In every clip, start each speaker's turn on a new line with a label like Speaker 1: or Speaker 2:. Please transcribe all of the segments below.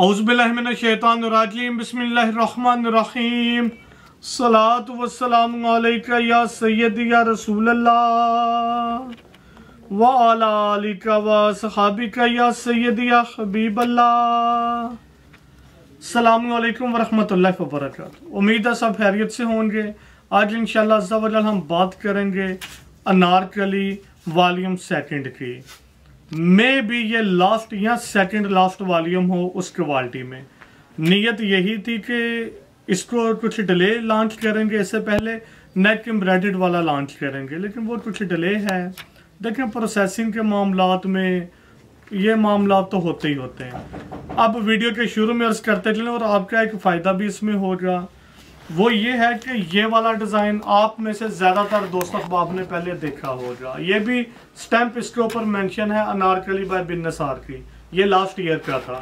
Speaker 1: औज़बिल्लिमिनशैतानिर्रजीम बिस्मिल्लाहिर्रहमानिर्रहीम सलात वस्सलाम अलैका या सय्यदी या या सय्यदी या हबीब अल्लाह सलाम अलैकुम वरहमतुल्लाहि व बरकातहू उम्मीद है सब खैरियत से होंगे आज अज़्ज़ा हम बात करेंगे अनारकली वॉल्यूम सेकंड की मे भी ये लास्ट या सेकंड लास्ट वॉल्यूम हो उस क्वालिटी में। नीयत यही थी कि इसको कुछ डिले लॉन्च करेंगे, इससे पहले नेक एम्ब्रॉयड वाला लॉन्च करेंगे, लेकिन वो कुछ डिले है। देखें प्रोसेसिंग के मामला में ये मामला तो होते ही होते हैं। अब वीडियो के शुरू में अर्ज़ करते चलें और आपका एक फ़ायदा भी इसमें होगा। वो ये है कि ये वाला डिज़ाइन आप में से ज़्यादातर दोस्तों अखबाब ने पहले देखा होगा। ये भी स्टैंप इसके ऊपर मेंशन है अनारकली बाय बिन नसार की। ये लास्ट ईयर का था।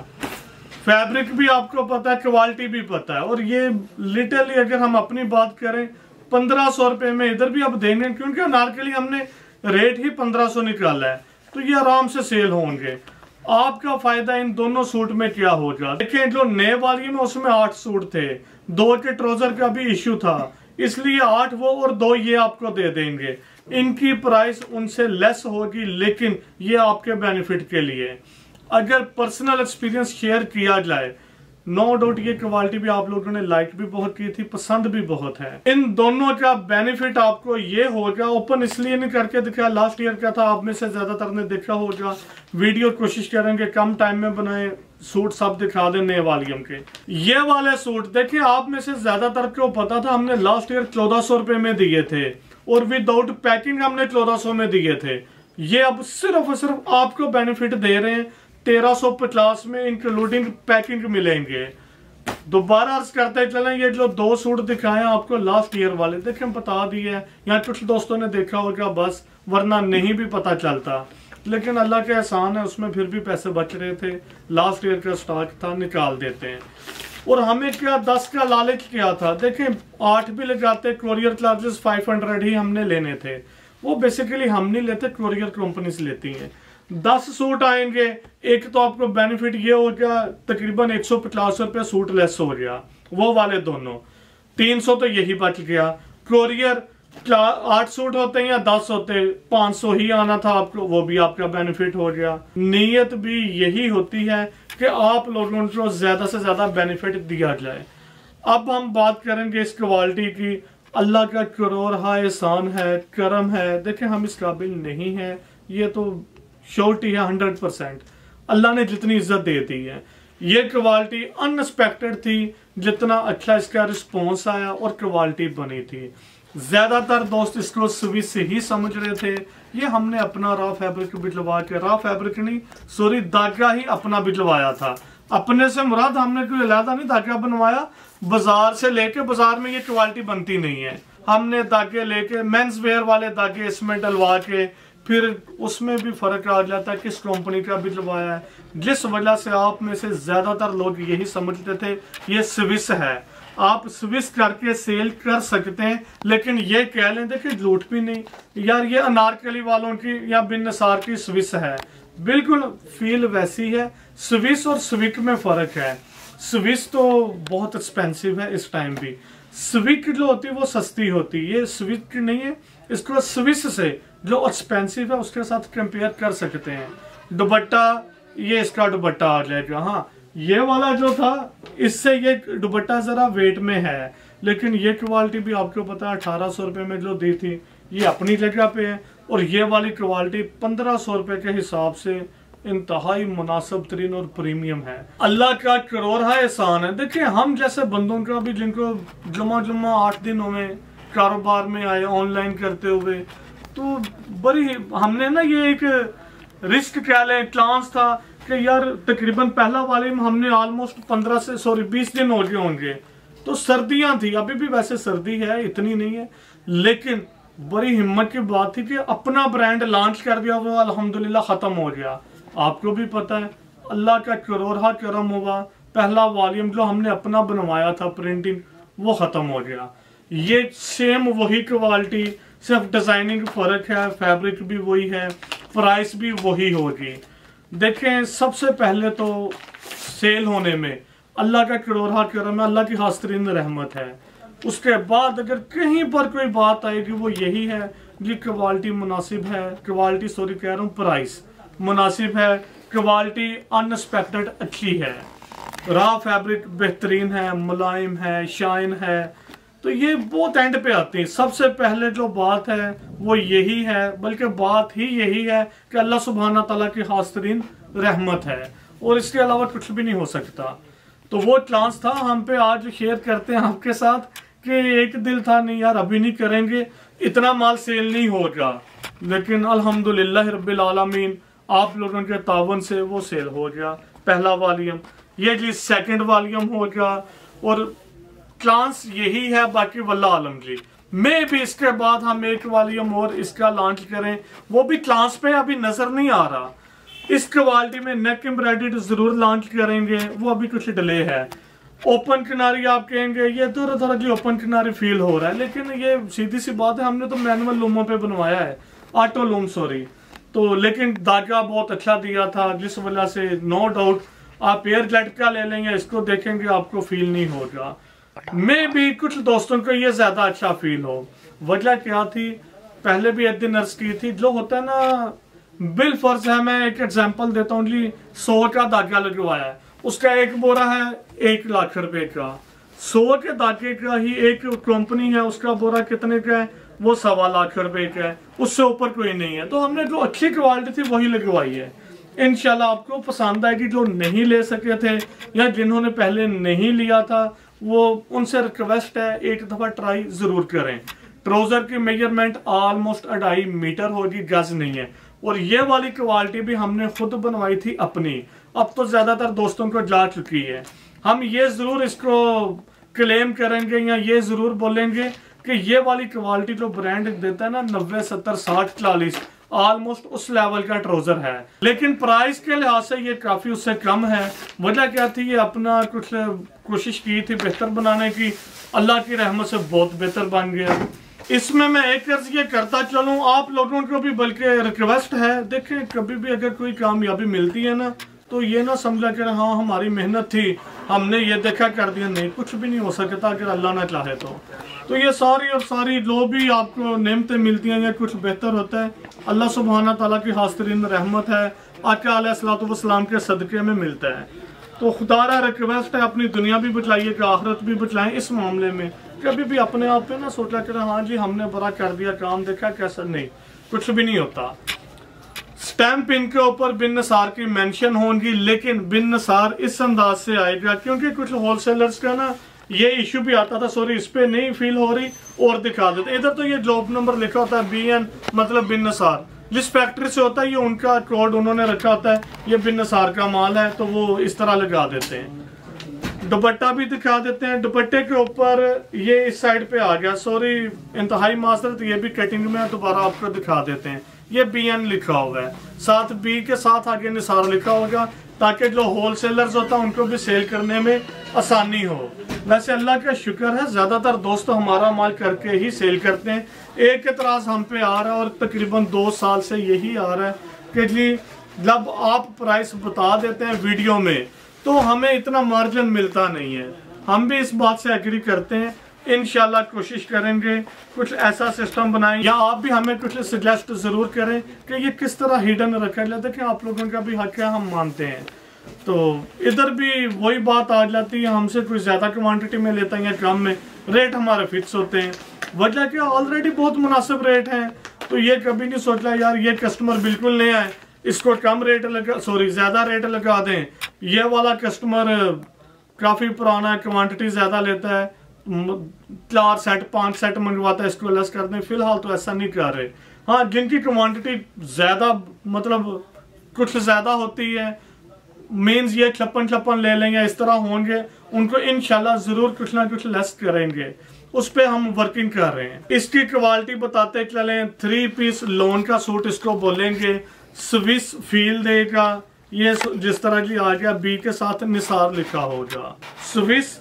Speaker 1: फैब्रिक भी आपको पता है, क्वालिटी भी पता है। और ये लिटरली अगर हम अपनी बात करें, पंद्रह सौ रुपये में इधर भी अब देंगे, क्योंकि अनारकली हमने रेट ही पंद्रह सौ निकाला है। तो ये आराम से सेल होंगे। आपका फ़ायदा इन दोनों सूट में क्या होगा देखिए, जो नए वाली में उसमें आठ सूट थे। दो के ट्रोजर का भी इश्यू था। इसलिए आठ वो और दो ये आपको दे देंगे। इनकी प्राइस उनसे लेस होगी, लेकिन ये आपके बेनिफिट के लिए। अगर पर्सनल एक्सपीरियंस शेयर किया जाए नो डाउट ये क्वालिटी भी आप लोगों ने लाइक भी बहुत की थी, पसंद भी बहुत है। इन दोनों का बेनिफिट आपको ये होगा ओपन इसलिए नहीं करके दिखा लास्ट ईयर का था, आप में से ज़्यादातर ने देखा होगा। वीडियो कोशिश करेंगे, कम टाइम में बनाए सूट सब दिखा दे नए वालियम के। ये वाले सूट देखिए, आप में से ज़्यादातर को पता था, हमने लास्ट ईयर चौदह सौ रुपए में दिए थे। और विदाउट पैकिंग हमने चौदह सौ में दिए थे। ये अब सिर्फ़ और सिर्फ़ आपको बेनिफिट दे रहे हैं। तेरह सौ पचास में इंक्लूडिंग पैकिंग मिलेंगे। दोबारा अर्ज़ करते चले, ये जो दो सूट दिखाए आपको लास्ट ईयर वाले देखे बता दिए यहाँ कुछ दोस्तों ने देखा होगा बस, वरना नहीं भी पता चलता। लेकिन अल्लाह के एहसान है, उसमें फिर भी पैसे बच रहे थे लास्ट ईयर का स्टॉक था, निकाल देते हैं। और हमें क्या, दस का लालच किया था? देखें आठ भी लगाते क्लोरियर चार्जेस फाइव हंड्रेड ही हमने लेने थे। वो बेसिकली हम नहीं लेते क्लोरियर कंपनी से लेती हैं। दस सूट आएँगे, एक तो आपको बेनिफिट ये हो गया, तकरीबन एक सौ पचास रुपया सूट लेस हो गया, वो वाले दोनों। तीन सौ तो यही बच गया। कोरियर आठ सूट होते हैं या दस होते पाँच सौ ही आना था आपको, वो भी आपका बेनिफिट हो गया। नीयत भी यही होती है कि आप लोगों को ज़्यादा से ज़्यादा बेनिफिट दिया जाए। अब हम बात करेंगे इस क्वालिटी की। अल्लाह का करोर हा एहसान है, करम है। देखें हम इस काबिल नहीं है। ये तो श्योरिटी है हंड्रेड परसेंट अल्लाह ने जितनी इज़्ज़त दे दी है। ये क्वालिटी अनएक्सपेक्टेड थी, जितना अच्छा इसका रिस्पॉन्स आया और क्वालिटी बनी थी। ज़्यादातर दोस्त इसको स्विस से ही समझ रहे थे। ये हमने अपना रॉ फैब्रिक बिजलवा के रॉ फैब्रिक नहीं सॉरी धागा ही अपना बिजलवाया था। अपने से मुराद हमने कोई अलहदा नहीं धागा बनवाया। बाज़ार से लेके बाज़ार में ये क्वालिटी बनती नहीं है। हमने धागे लेके मेंस वेयर वाले धागे इसमें डलवा के फिर उसमें भी फ़र्क आ जाता है किस कंपनी का भी लगवाया है। जिस वजह से आप में से ज़्यादातर लोग यही समझते थे, ये स्विस है। आप स्विस करके सेल कर सकते हैं, लेकिन ये कह लें, देखिए, झूठ भी नहीं। यार, ये अनारकली वालों की या बिन नसार की स्विस है। बिल्कुल फील वैसी है। स्विस और स्विक में फ़र्क है। स्विस तो बहुत एक्सपेंसिव है इस टाइम भी। स्विक जो होती है वो सस्ती होती है। ये स्विक नहीं है। इसको स्विस से, जो एक्सपेंसिव है, उसके साथ कंपेयर कर सकते हैं। दुबट्टा ये इसका दुबट्टा आ जाएगा। हाँ ये वाला जो था, इससे ये दुबट्टा जरा वेट में है, लेकिन ये क्वालिटी भी आपको पता है, अठारह सौ रुपये में जो दी थी, ये अपनी जगह पे है, और ये वाली क्वालिटी पंद्रह सौ रुपये के हिसाब से इंतहाई मुनासिब तरीन और प्रीमियम है। अल्लाह का करोड़ है, एहसान है। देखिए, हम जैसे बंदों का भी, जिनको जुमा जुम्मा आठ दिनों में कारोबार में आए ऑनलाइन करते हुए। तो बड़ी हमने ना ये एक रिस्क क्या लें चांस था कि यार तकरीबन पहला वाले में हमने ऑलमोस्ट पंद्रह से सॉरी बीस दिन हो गए होंगे। तो सर्दियाँ थी, अभी भी वैसे सर्दी है, इतनी नहीं है। लेकिन बड़ी हिम्मत की बात थी कि अपना ब्रांड लॉन्च कर दिया, वो अल्हम्दुलिल्लाह खत्म हो गया। आपको भी पता है, अल्लाह का करोड़ा करम हुआ। पहला वॉल्यूम जो हमने अपना बनवाया था प्रिंटिंग वो खत्म हो गया। ये सेम वही क्वालिटी सिर्फ़ डिज़ाइनिंग फ़र्क है फैब्रिक भी वही है प्राइस भी वही होगी। देखें, सबसे पहले तो सेल होने में, अल्लाह का करोड़ा करम है, अल्लाह की हास्तरीन रहमत है। उसके बाद अगर कहीं पर कोई बात आएगी वो यही है कि क्वालिटी मुनासिब है क्वालिटी सॉरी कह रहा हूँ प्राइस मुनासिब है क्वालिटी अनएक्सपेक्टेड अच्छी है। रा फैब्रिक बेहतरीन है, मुलायम है शाइन है तो ये बहुत एंड पे आती है। सबसे पहले जो बात है, वो यही है, बल्कि बात ही यही है कि अल्लाह सुबहाना तला की हास्तरीन रहमत है, और इसके अलावा कुछ भी नहीं हो सकता। तो वो चांस था हम पे, आज शेयर करते हैं आपके साथ कि एक दिल था, नहीं यार, अभी नहीं करेंगे, इतना माल सेल नहीं होगा। लेकिन अल्हम्दुलिल्लाह रब्बिल आलमीन, आप लोगों के तावन से वो सेल हो गया, पहला वालीम ये जी सेकंड वालीम हो गया, और चांस यही है बाकी वल्ला आलम जी। मे भी इसके बाद हम एक वॉल्यूम और इसका लॉन्च करें। वो भी क्लास पे अभी नज़र नहीं आ रहा। इस क्वालिटी में नेक एम्ब्रॉयडरी ज़रूर लॉन्च करेंगे। वो अभी कुछ डिले है। ओपन किनारी आप कहेंगे, ये थोड़ा थोड़ा जी ओपन किनारी फील हो रहा है। लेकिन ये सीधी सी बात है, हमने तो मैनुअल लूमों पे बनवाया है। ऑटो लूम सॉरी तो लेकिन धागा बहुत अच्छा दिया था। जिस वजह से नो डाउट आप एयर जेट का ले लेंगे, इसको देखेंगे आपको फील नहीं होगा। मे भी कुछ दोस्तों को ये ज़्यादा अच्छा फील हो। वजह क्या थी? पहले भी एक दिन अर्ज़ की थी। जो होता है ना बिल फ़र्ज़ है, मैं एक एग्जांपल देता हूँ। जी सौ का धागा लगवाया है। उसका एक बोरा है, एक लाख रुपए का। सौ के धागे का ही एक कंपनी है, उसका बोरा कितने का है? वो सवा लाख रुपए का है। उससे ऊपर कोई नहीं है। तो हमने जो अच्छी क्वालिटी थी, वही लगवाई है। इनशाला आपको पसंद आएगी जो नहीं ले सके थे या जिन्होंने पहले नहीं लिया था वो उनसे रिक्वेस्ट है, एक दफ़ा ट्राई ज़रूर करें। ट्राउज़र की मेज़रमेंट ऑलमोस्ट अढ़ाई मीटर होगी, गज नहीं है। और ये वाली क्वालिटी भी हमने खुद बनवाई थी अपनी। अब तो ज़्यादातर दोस्तों को जा चुकी है। हम ये ज़रूर इसको क्लेम करेंगे या ये ज़रूर बोलेंगे कि ये वाली क्वालिटी जो ब्रांड देता है ना, नब्बे, सत्तर, साठ, चालीस ऑलमोस्ट उस लेवल का ट्राउज़र है। लेकिन प्राइस के लिहाज से ये काफ़ी उससे कम है। वजह क्या थी? ये अपना कुछ कोशिश की थी बेहतर बनाने की। अल्लाह की रहमत से बहुत बेहतर बन गया। इसमें मैं एक अर्ज़ ये करता चलूँ, आप लोगों को भी बल्कि रिक्वेस्ट है। देखें, कभी भी अगर कोई कामयाबी मिलती है ना तो ये ना समझा कि हाँ हमारी मेहनत थी। हमने ये देखा कर दिया, नहीं, कुछ भी नहीं हो सकता अगर अल्लाह ना चाहे तो। तो ये सारी और सारी जो भी आपको नेमतें मिलती हैं, या कुछ बेहतर होता है। अल्लाह सुबहाना ताला की हास्तरीन रहमत है। आका सलाम के सदक़े में मिलता है। तो खुदारा रिक्वेस्ट है, अपनी दुनिया भी बचलाइए कि आखरत भी बचलाएँ इस मामले में। कभी भी अपने आप पे ना सोचा कि हाँ जी, हमने बड़ा कर दिया काम, देखा कैसा? नहीं, कुछ भी नहीं होता। स्टैंप के ऊपर बिन नसार की मेंशन होंगी, लेकिन बिन नसार इस अंदाज से आएगा, क्योंकि कुछ होलसेलर्स का ना ये इश्यू भी आता था सॉरी इस पे नहीं फील हो रही, और दिखा देते। इधर तो ये जॉब नंबर लिखा होता है बी एन मतलब बिन नसार जिस फैक्ट्री से होता है, ये उनका कोड उन्होंने रखा होता है, ये बिन नसार का माल है तो वो इस तरह लगा देते हैं। दुपट्टा भी दिखा देते हैं। दुपट्टे के ऊपर ये इस साइड पे आ गया। सॉरी इंतहाई माजरत, ये भी कटिंग में दोबारा आपको दिखा देते हैं। ये बी एन लिखा हुआ है। साथ बी के साथ आगे निसार लिखा होगा, ताकि जो होल होलसेलर्स होता है, उनको भी सेल करने में आसानी हो। वैसे अल्लाह का शुक्र है, ज़्यादातर दोस्त हमारा माल करके ही सेल करते हैं। एक एतराज़ हम पे आ रहा है और तकरीबन दो साल से यही आ रहा है कि जी, जब आप प्राइस बता देते हैं वीडियो में तो हमें इतना मार्जिन मिलता नहीं है। हम भी इस बात से एग्री करते हैं इनशाला कोशिश करेंगे कुछ ऐसा सिस्टम बनाएँ, या आप भी हमें कुछ सजेस्ट ज़रूर करें कि ये किस तरह हिडन रखा जाए देखिए आप लोगों का भी हक है, हम मानते हैं। तो इधर भी वही बात आ जाती है, हमसे कुछ ज़्यादा क्वांटिटी में लेते हैं कम में रेट हमारे फिक्स होते हैं। वजह क्या ऑलरेडी बहुत मुनासिब रेट हैं। तो ये कभी नहीं सोच, यार, ये कस्टमर बिल्कुल नहीं आए, इसको कम रेट लगा सॉरी ज़्यादा रेट लगा दें। ये वाला कस्टमर काफ़ी पुराना क्वांटिटी ज़्यादा लेता है। चार सेट पाँच सेट मंगवाता है, इसको लेस कर दें फ़िलहाल तो ऐसा नहीं कर रहे। हाँ जिनकी क्वांटिटी ज़्यादा मतलब कुछ ज़्यादा होती है मीन्स ये छप्पन छप्पन ले लेंगे, इस तरह होंगे, उनको इनशाला ज़रूर कुछ ना कुछ लेस करेंगे। उस पर हम वर्किंग कर रहे हैं। इसकी क्वालिटी बताते चले थ्री पीस लोन का सूट इसको बोलेंगे स्विस फील देगा ये जिस तरह की आ गया बी के साथ निसार लिखा होगा। स्विस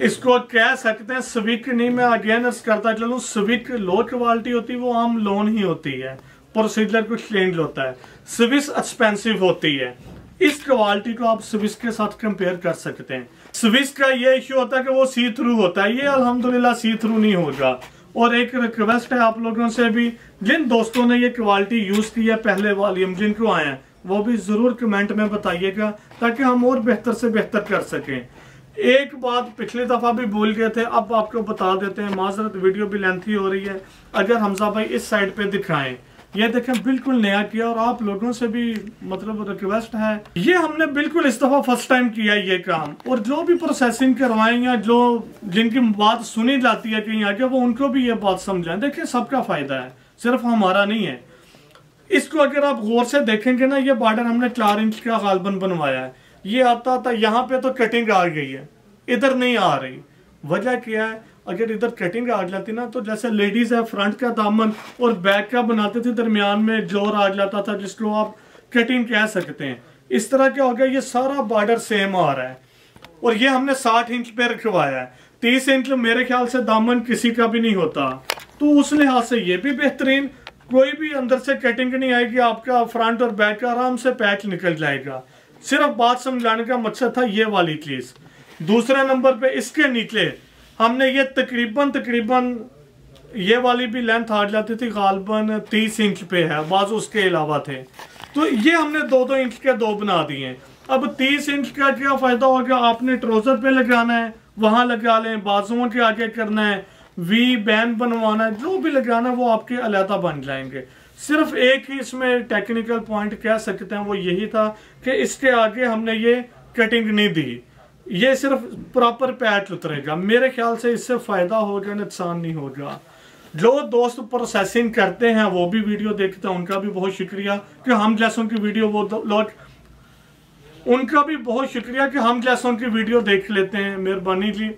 Speaker 1: इसको कह सकते हैं स्विक नहीं, मैं अगेन करता चलू स्विक लो क्वालिटी होती है वो आम लोन ही होती है प्रोसीजर कुछ चेंज होता है स्विस एक्सपेंसिव होती है। इस क्वालिटी को आप स्विस के साथ कंपेयर कर सकते हैं। स्विस का ये इश्यू होता है कि वो सी थ्रू होता है, ये अल्हम्दुलिल्लाह सी थ्रू नहीं होगा। और एक रिक्वेस्ट है आप लोगों से भी, जिन दोस्तों ने ये क्वालिटी यूज़ की है, पहले वॉल्यूम जिनको आए हैं, वो भी ज़रूर कमेंट में बताइएगा, ताकि हम और बेहतर से बेहतर कर सकें। एक बात पिछली दफ़ा भी भूल गए थे, अब आपको बता देते हैं, माजरत वीडियो भी लेंथी हो रही है। अगर हमजा भाई इस साइड पे दिखाएँ ये देखें बिल्कुल नया किया और आप लोगों से भी मतलब रिक्वेस्ट है। ये हमने बिल्कुल इस दफ़ा फ़र्स्ट टाइम किया ये काम। और जो भी प्रोसेसिंग करवाएँ या जो जिनकी बात सुनी जाती है कहीं आगे, वो उनको भी ये बात समझाएँ। देखिए, सबका फ़ायदा है, सिर्फ़ हमारा नहीं है। इसको अगर आप गौर से देखेंगे ना, ये बॉर्डर हमने चार इंच का गालबन बनवाया है। ये आता था, यहाँ पे तो कटिंग आ गई है, इधर नहीं आ रही। वजह क्या है? अगर इधर कटिंग आ जाती ना तो जैसे लेडीज़ है फ्रंट का दामन और बैक का बनाते थे, दरमियान में ज़ोर आ जाता था, जिसको आप कटिंग कह सकते हैं। इस तरह क्या हो गया, ये सारा बॉर्डर सेम आ रहा है। और ये हमने साठ इंच पे रखवाया है। तीस इंच मेरे ख्याल से दामन किसी का भी नहीं होता। तो उस लिहाज से ये भी बेहतरीन, कोई भी अंदर से कटिंग नहीं आएगी, आपका फ्रंट और बैक आराम से पैच निकल जाएगा। सिर्फ़ बात समझाने का मकसद था ये वाली चीज़। दूसरे नंबर पे इसके नीचे हमने ये तकरीबन तकरीबन ये वाली भी लेंथ आ जाती थी, गालबन तीस इंच पे है, बाजू उसके अलावा थे। तो ये हमने दो दो इंच के दो बना दिए। अब तीस इंच का क्या फ़ायदा हो गया? आपने ट्रोजर पे लगाना है, वहाँ लगा लें, बाजुओं के आगे करना है वी बैन बनवाना है, जो भी लगाना है, वो आपके अलहदा बन जाएँगे। सिर्फ़ एक ही इसमें टेक्निकल पॉइंट कह सकते हैं, वो यही था कि इसके आगे हमने ये कटिंग नहीं दी। ये सिर्फ़ प्रॉपर पैच उतरेगा। मेरे ख्याल से इससे फ़ायदा होगा, नुकसान नहीं होगा। जो दोस्त प्रोसेसिंग करते हैं, वो भी वीडियो देखते हैं, उनका भी बहुत शुक्रिया कि हम जैसों की वीडियो वो लोग उनका भी बहुत शुक्रिया कि हम जैसों की वीडियो देख लेते हैं। मेहरबानी जी।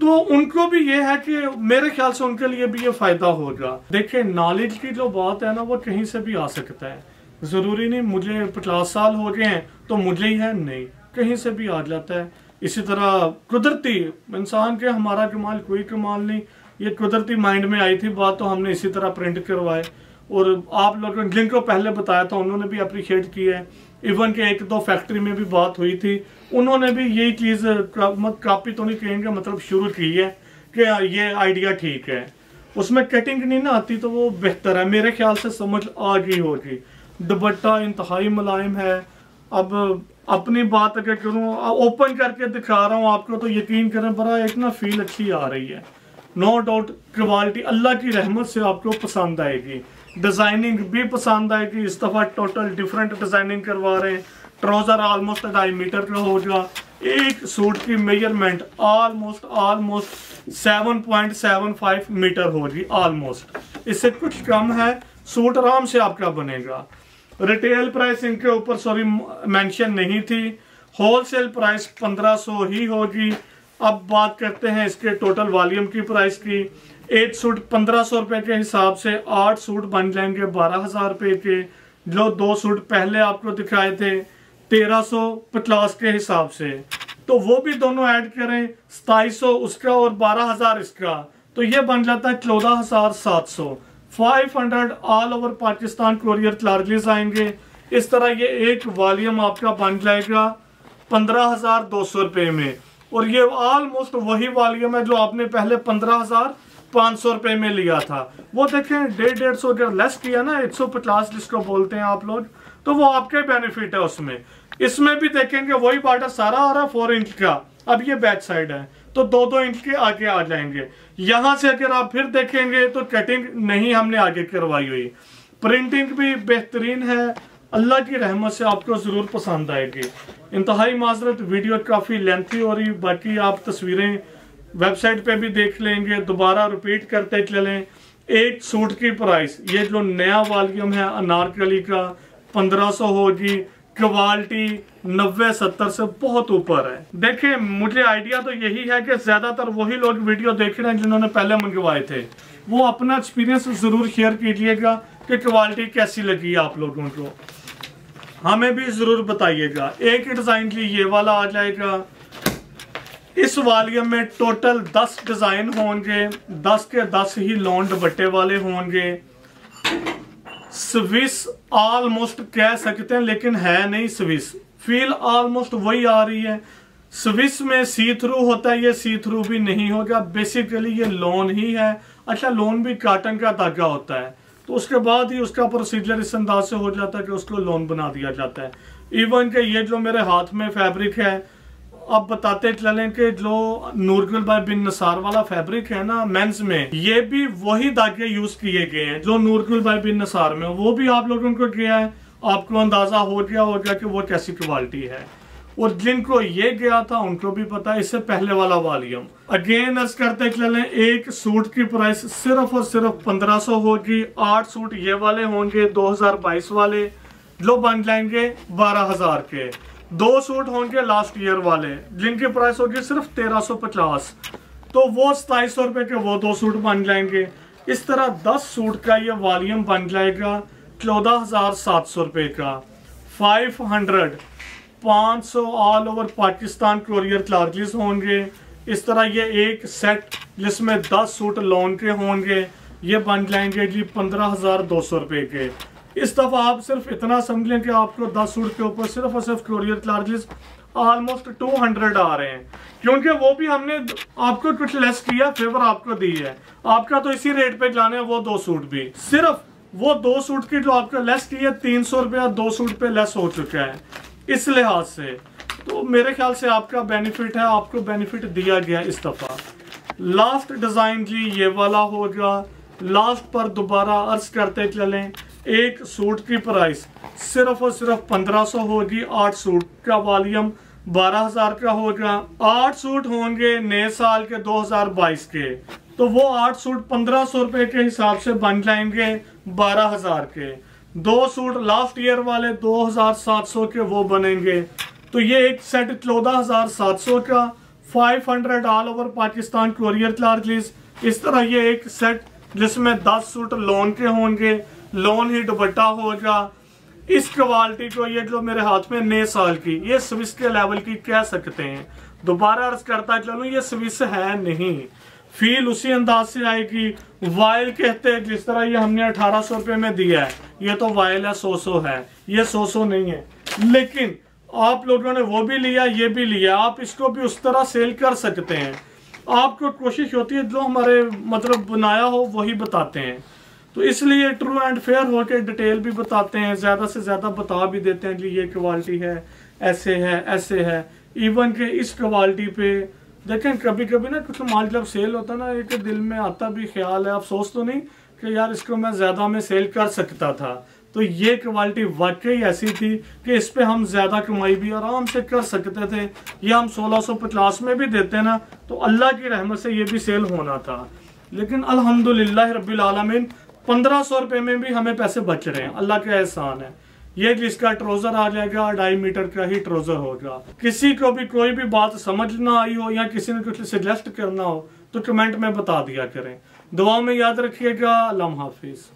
Speaker 1: तो उनको भी ये है कि मेरे ख्याल से उनके लिए भी ये फ़ायदा होगा। देखिए नॉलेज की जो बात है ना, वो कहीं से भी आ सकता है। ज़रूरी नहीं, मुझे पचास साल हो गए हैं तो मुझे ही है, नहीं। कहीं से भी आ जाता है। इसी तरह कुदरती, इंसान के, हमारा कमाल, कोई कमाल नहीं। ये कुदरती माइंड में आई थी बात तो हमने इसी तरह प्रिंट करवाए। और आप लोगों जिनको पहले बताया था, उन्होंने भी अप्रिशिएट किया है। इवन के एक दो फैक्ट्री में भी बात हुई थी। उन्होंने भी यही चीज़ कापी तो नहीं कहेंगे मतलब शुरू की है कि ये आइडिया ठीक है। उसमें कटिंग नहीं ना आती तो वो बेहतर है। मेरे ख्याल से समझ आ गई होगी। दुबट्टा इंतहाई मुलायम है। अब, अपनी बात अगर करूँ ओपन करके दिखा रहा हूँ आपको तो यकीन करें, बड़ा एक ना फील अच्छी आ रही है। नो डाउट क्वालिटी अल्लाह की रहमत से आपको पसंद आएगी। डिज़ाइनिंग भी पसंद आएगी इस दफ़ा टोटल डिफरेंट डिज़ाइनिंग करवा रहे हैं। ट्राउज़र ऑलमोस्ट ढाई मीटर का होगा एक सूट की मेज़रमेंट ऑलमोस्ट ऑलमोस्ट 7.75 मीटर होगी ऑलमोस्ट इससे कुछ कम है। सूट आराम से आपका बनेगा। रिटेल प्राइस इनके ऊपर सॉरी मेंशन नहीं थी। होलसेल प्राइस 1500 ही होगी। अब बात करते हैं इसके टोटल वॉल्यूम की प्राइस की। एक सूट पंद्रह सौ रुपए के हिसाब से, आठ सूट बन जाएँगे बारह हज़ार रुपए के। जो दो सूट पहले आपको दिखाए थे तेरह सौ पचास के हिसाब से। तो वो भी दोनों ऐड करें, सताईस सौ उसका और बारह हज़ार इसका। तो ये बन जाता है चौदह हज़ार सात सौ। 500 all over Pakistan courier charges आएँगे। इस तरह ये एक वॉल्यूम आपका बन जाएगा पंद्रह हज़ार दो सौ रुपए में। और ये ऑलमोस्ट वही वॉल्यूम है जो आपने पहले पंद्रह हज़ार पाँच सौ रुपए में लिया था। वो देखें, डेढ़ डेढ़ सौ लेस किया ना, एक सौ पचास जिसको बोलते हैं आप लोग तो वो आपके बेनिफिट है उसमें। इसमें भी देखेंगे वही बाटा सारा आ रहा है फोर इंच का। अब ये बैक साइड है तो दो दो इंच के आगे आ जाएँगे। यहाँ से अगर आप फिर देखेंगे तो कटिंग नहीं हमने आगे करवाई हुई। प्रिंटिंग भी बेहतरीन है। अल्लाह की रहमत से आपको ज़रूर पसंद आएगी। इंतहाई माजरत, वीडियो काफ़ी लेंथी हो रही, बाकी आप तस्वीरें वेबसाइट पे भी देख लेंगे, दोबारा रिपीट करते चलें। एक सूट की प्राइस ये जो नया वॉल्यूम है अनारकली का 1500 होगी क्वालिटी नब्बे, सत्तर से बहुत ऊपर है। देखिए मुझे आइडिया तो यही है कि ज़्यादातर वही लोग वीडियो देख रहे हैं जिन्होंने पहले मंगवाए थे। वो अपना एक्सपीरियंस ज़रूर शेयर कीजिएगा कि क्वालिटी कैसी लगी आप लोगों को। हमें भी ज़रूर बताइएगा। एक डिज़ाइन ये वाला आ जाएगा। इस वॉल्यूम में टोटल दस डिज़ाइन होंगे, दस के दस ही लॉन्ड बट्टे वाले होंगे। स्विस ऑलमोस्ट कह सकते हैं, लेकिन है नहीं स्विस। फील ऑलमोस्ट वही आ रही है। स्विस में सी थ्रू होता है, ये सी थ्रू भी नहीं होगा बेसिकली ये लोन ही है। अच्छा लोन भी काटन का धागा होता है। तो उसके बाद ही उसका प्रोसीजर इस अंदाज से हो जाता है कि उसको लोन बना दिया जाता है। इवन के ये जो मेरे हाथ में फैब्रिक है अब बताते चलें कि जो नूरगुल भाई बिन नसार वाला फैब्रिक है ना मेंस में, ये भी वही धागे यूज़ किए गए हैं, जो नूरगुल भाई बिन नसार में वो भी आप लोगों को किया है, आपको अंदाज़ा हो गया होगा कि वो कैसी क्वालिटी है। और जिनको ये गया था, उनको भी पता है, इससे पहले वाला वॉल्यूम अगेन अर्ज़ करते चले, एक सूट की प्राइस सिर्फ़ और सिर्फ़ 1500 होगी, आठ सूट ये वाले होंगे 2022 वाले, जो बन जाएँगे 12000 के। दो सूट होंगे लास्ट ईयर वाले, जिनकी प्राइस होगी सिर्फ़ 1350 तो वो सताईस सौ रुपए के वो दो सूट बन जाएँगे। इस तरह 10 सूट का ये वॉल्यूम बन जाएगा चौदह हज़ार सात सौ रुपए का। 500 500 all over Pakistan courier charges होंगे। इस तरह ये एक सेट जिसमें 10 सूट लोन के होंगे, ये बन जाएँगे जी पंद्रह हज़ार दो सौ रुपए के। इस दफ़ा आप सिर्फ़ इतना समझ लें कि आपको 10 सूट के ऊपर सिर्फ़ और सिर्फ़ कोरियर चार्जेस ऑलमोस्ट 200 आ रहे हैं। क्योंकि वो भी हमने आपको कुछ लेस किया फेवर आपको दी है। आपका तो इसी रेट पे जाने वो दो सूट भी। सिर्फ़ वो दो सूट की जो आपका लेस की है, तीन सौ रुपया दो सूट पे लेस हो चुका है। इस लिहाज से। तो मेरे ख्याल से आपका बेनिफिट है, आपको बेनिफिट दिया गया इस दफ़ा। लास्ट डिज़ाइन जी, ये वाला होगा लास्ट पर दोबारा अर्ज़ करते चलें। एक सूट की प्राइस सिर्फ़ और सिर्फ़ पंद्रह सौ होगी, आठ सूट का वॉल्यूम बारह हज़ार का होगा। आठ सूट होंगे नए साल के दो हज़ार बाईस के। तो वो आठ सूट पंद्रह सौ रुपए के हिसाब से बन जाएँगे बारह हज़ार के। दो सूट लास्ट ईयर वाले दो हज़ार सात सौ के वो बनेंगे। तो ये एक सेट चौदह हज़ार सात सौ का five hundred all over Pakistan courier charges इस तरह ये एक सेट जिसमें दस सूट लोन के होंगे। लोन ही दुपट्टा होगा। इस क्वालिटी को ये जो मेरे हाथ में नए साल की, ये स्विस के लेवल की कह सकते हैं। दोबारा अर्ज़ करता चलू ये स्विस है नहीं। फील उसी अंदाज से आएगी। वायल कहते हैं, जिस तरह ये हमने अठारह सौ रुपए में दिया है, ये तो वायल है, सौ सौ है। ये सौ सौ नहीं है। लेकिन आप लोगों ने वो भी लिया, ये भी लिया, आप इसको भी उस तरह सेल कर सकते हैं। आपको कोशिश होती है, जो हमारे मतलब बनाया हो, वही बताते हैं। तो इसलिए ट्रू एंड फेयर होकर डिटेल भी बताते हैं, ज़्यादा से ज़्यादा बता भी देते हैं कि ये क्वालिटी है, ऐसे है ऐसे है। इवन के इस क्वालिटी पे, देखें कभी कभी ना कुछ माल जब सेल होता ना, एक दिल में आता भी ख्याल है। सोच तो नहीं कि यार इसको मैं ज़्यादा में सेल कर सकता था। तो ये क्वालिटी वाकई ऐसी थी कि इस पे हम ज़्यादा कमाई भी आराम से कर सकते थे। ये हम 1650 में भी देते ना तो अल्लाह की रहमत से ये भी सेल होना था। लेकिन अल्हम्दुलिल्लाह रब्बिल आलमीन पंद्रह सौ रुपये में भी हमें पैसे बच रहे हैं। अल्लाह का एहसान है। ये जिसका ट्रोजर आ जाएगा, ढाई मीटर का ही ट्रोजर होगा। किसी को भी कोई भी बात समझ ना आई हो या किसी ने कुछ सजेस्ट करना हो तो कमेंट में बता दिया करें। दुआ में याद रखिएगा। अल्लाह हाफिज।